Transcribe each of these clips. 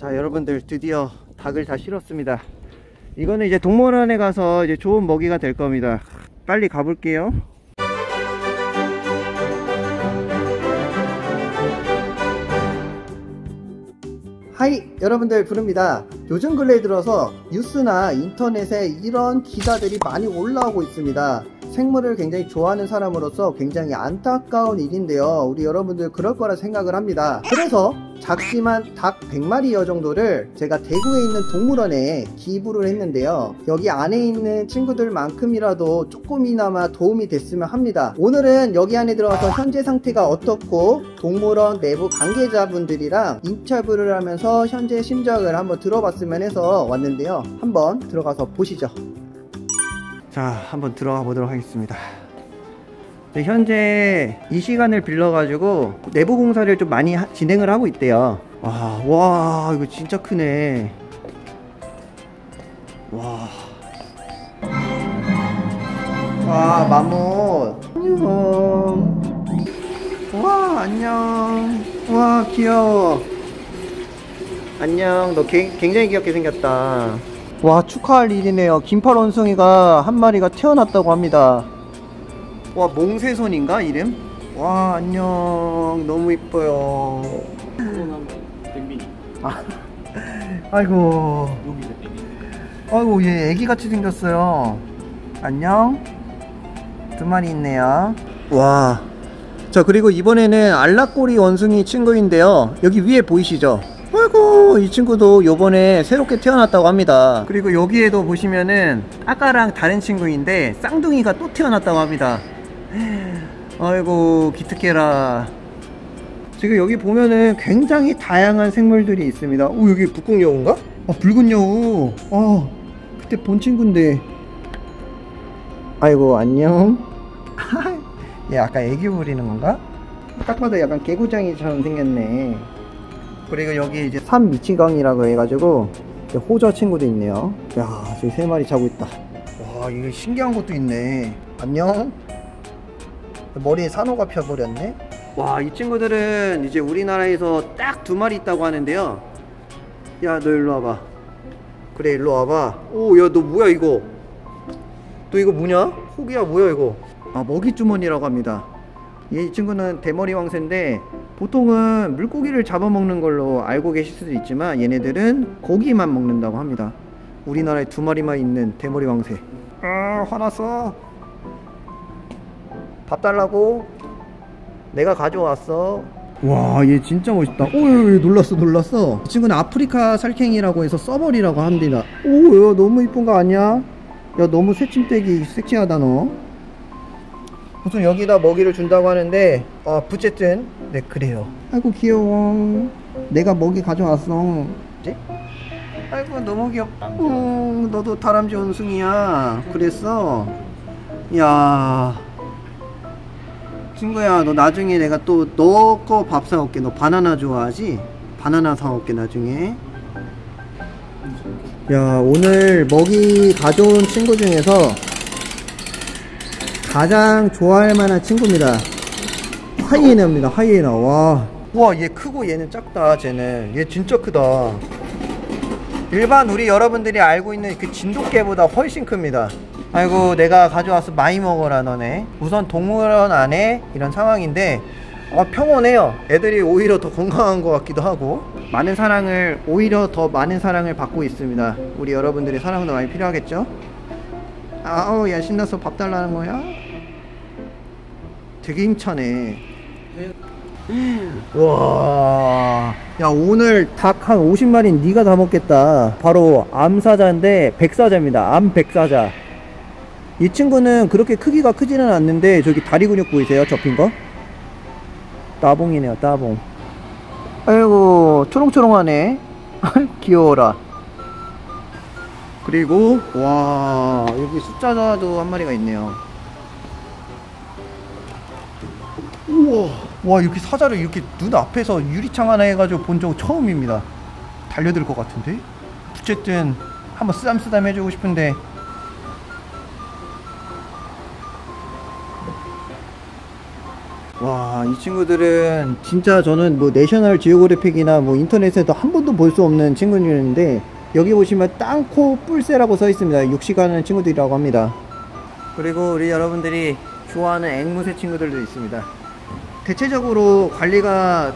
자 여러분들 드디어 닭을 다 실었습니다. 이거는 이제 동물원에 가서 이제 좋은 먹이가 될 겁니다. 빨리 가볼게요. 하이 여러분들 부릅니다. 요즘 근래에 들어서 뉴스나 인터넷에 이런 기사들이 많이 올라오고 있습니다 생물을 굉장히 좋아하는 사람으로서 굉장히 안타까운 일인데요. 우리 여러분들 그럴 거라 생각을 합니다. 그래서 작지만 닭 100마리여 정도를 제가 대구에 있는 동물원에 기부를 했는데요. 여기 안에 있는 친구들만큼이라도 조금이나마 도움이 됐으면 합니다. 오늘은 여기 안에 들어가서 현재 상태가 어떻고 동물원 내부 관계자분들이랑 인터뷰를 하면서 현재 심정을 한번 들어봤으면 해서 왔는데요. 한번 들어가서 보시죠 자 한번 들어가 보도록 하겠습니다. 네, 현재 이 시간을 빌려 가지고 내부 공사를 좀 많이 하, 진행을 하고 있대요. 와, 와 이거 진짜 크네. 와. 와 마못 안녕. 와 안녕. 와 귀여워. 안녕. 너 개, 굉장히 귀엽게 생겼다 와 축하할 일이네요. 긴팔 원숭이가 한 마리가 태어났다고 합니다. 와 몽세손인가 이름? 와 안녕. 너무 이뻐요. 아, 아이고. 아이고 얘 애기같이 생겼어요. 안녕. 두 마리 있네요. 와. 자 그리고 이번에는 알락꼬리 원숭이 친구인데요. 여기 위에 보이시죠 아이고 이 친구도 요번에 새롭게 태어났다고 합니다. 그리고 여기에도 보시면은 아까랑 다른 친구인데 쌍둥이가 또 태어났다고 합니다. 아이고 기특해라. 지금 여기 보면은 굉장히 다양한 생물들이 있습니다. 오 여기 북극 여우인가? 아 붉은 여우. 어 그때 본 친구인데. 아이고 안녕. 얘 아까 애기 부리는 건가? 딱 봐도 약간 개구장이처럼 생겼네 그리고 여기 이제 산 미치광이라고 해가지고 호저 친구도 있네요. 야 저기 세 마리 자고 있다. 와 이게 신기한 것도 있네. 안녕? 머리에 산호가 펴버렸네? 와 이 친구들은 이제 우리나라에서 딱 두 마리 있다고 하는데요. 야 너 일로 와봐. 그래 일로 와봐. 오 야 너 뭐야 이거? 너 이거 뭐냐? 호기야 뭐야 이거? 아 먹이주머니라고 합니다 이 친구는 대머리 왕새인데 보통은 물고기를 잡아먹는 걸로 알고 계실 수도 있지만 얘네들은 고기만 먹는다고 합니다. 우리나라에 두 마리만 있는 대머리 왕새. 아 화났어. 밥 달라고? 내가 가져왔어. 와 얘 진짜 멋있다. 오얘 놀랐어 놀랐어. 이 친구는 아프리카 살쾡이라고 해서 써버리라고 합니다. 오 야 너무 이쁜 거 아니야? 야 너무 새침대기 섹시하다 너 무슨 여기다 먹이를 준다고 하는데 어 부쨌든 네 그래요. 아이고 귀여워. 내가 먹이 가져왔어. 뭐지? 아이고 너무 귀엽다. 어, 너도 다람쥐 원숭이야. 그랬어? 야. 친구야 너 나중에 내가 또 너 거 밥 사올게. 너 바나나 좋아하지? 바나나 사올게 나중에. 야 오늘 먹이 가져온 친구 중에서 가장 좋아할 만한 친구입니다. 하이에나입니다 하이에나 와. 와얘 크고 얘는 작다 쟤는. 얘 진짜 크다. 일반 우리 여러분들이 알고 있는 그 진돗개보다 훨씬 큽니다. 아이고 내가 가져와서 많이 먹어라 너네. 우선 동물원 안에 이런 상황인데 어, 평온해요. 애들이 오히려 더 건강한 것 같기도 하고. 많은 사랑을 오히려 더 많은 사랑을 받고 있습니다. 우리 여러분들의 사랑도 많이 필요하겠죠 아우 야 신나서 밥 달라는 거야? 되게 힘차네 와, 야 오늘 닭 한 50마리 네가 다 먹겠다. 바로 암사자인데 백사자입니다. 암백사자. 이 친구는 그렇게 크기가 크지는 않는데 저기 다리 근육 보이세요? 접힌 거? 따봉이네요, 따봉. 아이고 초롱초롱하네. 귀여워라. 그리고 와 여기 숫자자도 한 마리가 있네요. 우와 와 이렇게 사자를 이렇게 눈 앞에서 유리창 하나 해가지고 본 적 처음입니다. 달려들 것 같은데? 어쨌든 한번 쓰담쓰담 해주고 싶은데. 와, 이 친구들은 진짜 저는 뭐 내셔널 지오그래픽이나 뭐 인터넷에도 한 번도 볼 수 없는 친구들인데 여기 보시면 땅코 뿔새라고 써 있습니다. 육식하는 친구들이라고 합니다. 그리고 우리 여러분들이 좋아하는 앵무새 친구들도 있습니다. 대체적으로 관리가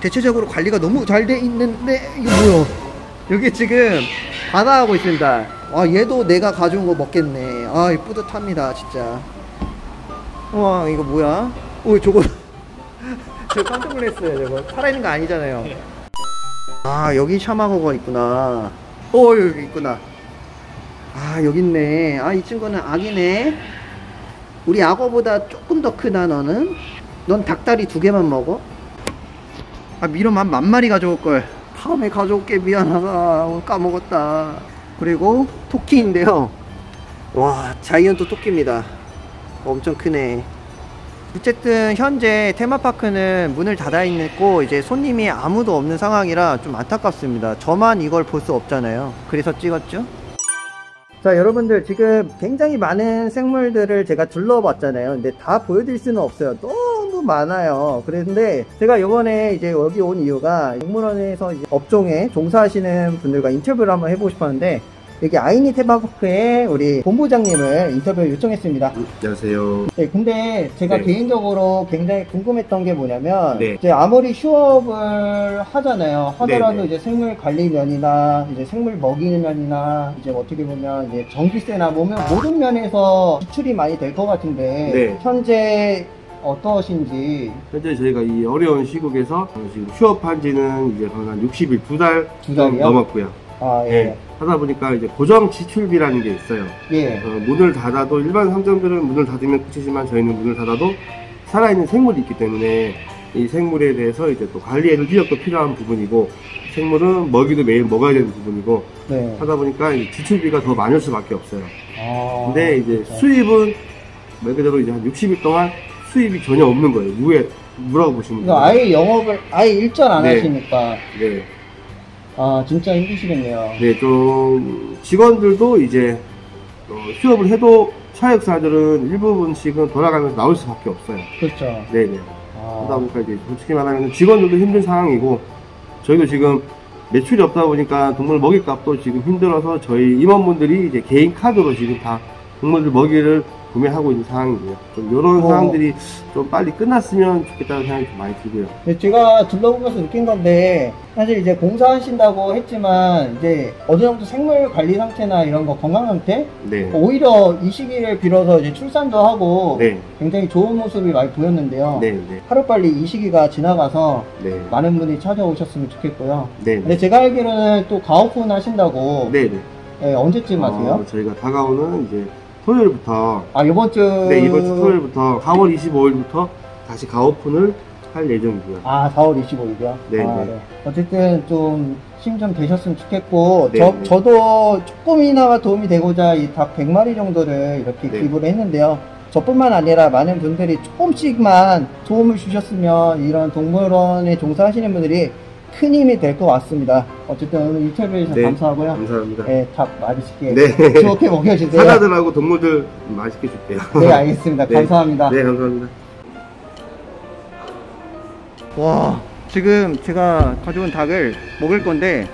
대체적으로 관리가 너무 잘 돼 있는데 이거 뭐야? 여기 지금 반화하고 있습니다. 아 얘도 내가 가져온 거 먹겠네. 아이 뿌듯합니다 진짜. 와 이거 뭐야? 오 저거 저 깜짝 놀랐어요 저거 살아있는 거 아니잖아요. 아 여기 샤마거가 있구나. 어 여기 있구나. 아 여기 있네. 아 이 친구는 악이네. 우리 악어보다 조금 더 크다 너는. 넌 닭다리 두 개만 먹어? 아 미로만 만 마리 가져올 걸. 다음에 가져올게 미안하다. 까먹었다. 그리고 토끼인데요. 와 자이언트 토끼입니다. 엄청 크네. 어쨌든 현재 테마파크는 문을 닫아 있고 이제 손님이 아무도 없는 상황이라 좀 안타깝습니다. 저만 이걸 볼 수 없잖아요. 그래서 찍었죠. 자 여러분들 지금 굉장히 많은 생물들을 제가 둘러봤잖아요. 근데 다 보여드릴 수는 없어요. 너무 많아요. 그런데 제가 이번에 이제 여기 온 이유가 동물원에서 업종에 종사하시는 분들과 인터뷰를 한번 해보고 싶었는데 여기 아이니 테마파크에 우리 본부장님을 인터뷰 요청했습니다. 안녕하세요. 네, 근데 제가 네. 개인적으로 굉장히 궁금했던 게 뭐냐면, 네. 이제 아무리 휴업을 하잖아요. 하더라도 네, 네. 이제 생물 관리 면이나, 이제 생물 먹이는 면이나, 이제 어떻게 보면 이제 전기세나 보면 모든 면에서 지출이 많이 될 것 같은데, 네. 현재 어떠신지 현재 저희가 이 어려운 시국에서 지금 휴업한 지는 이제 거의 한 60일, 두 달 두 달이요? 넘었고요. 아, 예. 네. 하다 보니까 이제 고정 지출비라는 게 있어요. 예. 어, 문을 닫아도 일반 상점들은 문을 닫으면 끝이지만 저희는 문을 닫아도 살아있는 생물이 있기 때문에 이 생물에 대해서 이제 또 관리에 인력도 필요한 부분이고 생물은 먹이도 매일 먹어야 되는 부분이고 네. 하다 보니까 지출비가 더 많을 수밖에 없어요. 아, 근데 이제 그렇죠. 수입은 말 그대로 이제 한 60일 동안 수입이 전혀 없는 거예요. 무에 무라고 보시면 돼요. 아예 영업을, 아예 일절 안 네. 하시니까, 네, 아, 진짜 힘드시겠네요. 네, 좀 직원들도 이제 어, 휴업을 해도 차역사들은 일부분씩은 돌아가면서 나올 수밖에 없어요. 그렇죠. 네, 네. 아, 하다 보니까 이제 솔직히 말하면 직원들도 힘든 상황이고 저희도 지금 매출이 없다 보니까 동물 먹이값도 지금 힘들어서 저희 임원분들이 이제 개인 카드로 지금 다 동물들 먹이를 구매하고 있는 상황이고요. 좀 이런 어. 상황들이 좀 빨리 끝났으면 좋겠다는 생각이 좀 많이 들고요. 근데 제가 둘러보면서 느낀 건데 사실 이제 공사하신다고 했지만 이제 어느 정도 생물 관리 상태나 이런 거 건강 상태 네. 오히려 이 시기를 빌어서 이제 출산도 하고 네. 굉장히 좋은 모습이 많이 보였는데요. 네. 네. 하루빨리 이 시기가 지나가서 네. 많은 분이 찾아오셨으면 좋겠고요. 네. 근데 제가 알기로는 또 가오픈 하신다고 네. 네. 예, 언제쯤 하세요? 어, 저희가 다가오는 이제 토요일부터 아 이번 주 네, 이번 주 토요일부터 4월 25일부터 다시 가오픈을 할 예정이고요. 아 4월 25일이요? 네, 아, 네. 어쨌든 좀 힘 좀 되셨으면 좋겠고 네, 저, 네. 저도 조금이나마 도움이 되고자 이 닭 100마리 정도를 이렇게 네. 기부를 했는데요 저뿐만 아니라 많은 분들이 조금씩만 도움을 주셨으면 이런 동물원에 종사하시는 분들이 큰 힘이 될 것 같습니다. 어쨌든 오늘 인터뷰 해주셔서 네, 감사하고요. 감사합니다. 네, 닭 맛있게 네. 좋게 먹여주세요. 사과들하고 동물들 맛있게 줄게요. 네 알겠습니다. 네. 감사합니다. 네, 감사합니다. 와 지금 제가 가져온 닭을 먹을 건데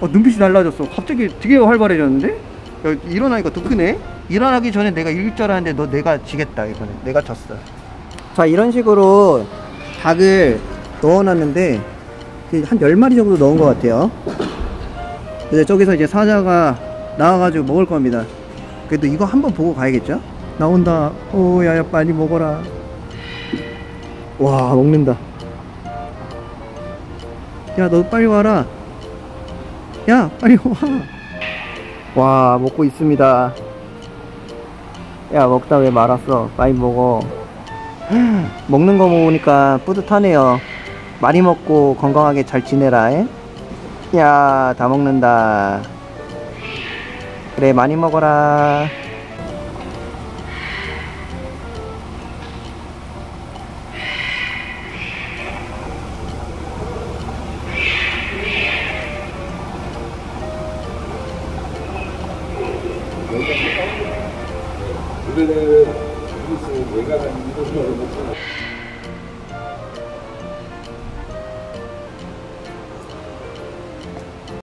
어, 눈빛이 달라졌어. 갑자기 되게 활발해졌는데? 야, 일어나니까 더 크네? 일어나기 전에 내가 이길 줄 알았는데 너 내가 지겠다 이번에. 내가 졌어. 자 이런 식으로 닭을 넣어놨는데 한 10마리 정도 넣은 것 같아요 근데 저기서 이제 사자가 나와가지고 먹을 겁니다 그래도 이거 한번 보고 가야겠죠 나온다 오 야야 빨리 먹어라 와 먹는다 야, 너 빨리 와라. 야, 빨리 와. 와, 먹고 있습니다. 야, 먹다 왜 말았어? 빨리 먹어. 먹는 거 먹으니까 뿌듯하네요. 많이 먹고 건강하게 잘 지내라. 에? 야, 다 먹는다. 그래, 많이 먹어라.